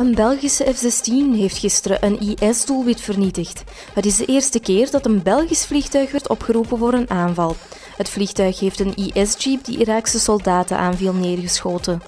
Een Belgische F-16 heeft gisteren een IS-doelwit vernietigd. Het is de eerste keer dat een Belgisch vliegtuig werd opgeroepen voor een aanval. Het vliegtuig heeft een IS-jeep die Iraakse soldaten aanviel neergeschoten.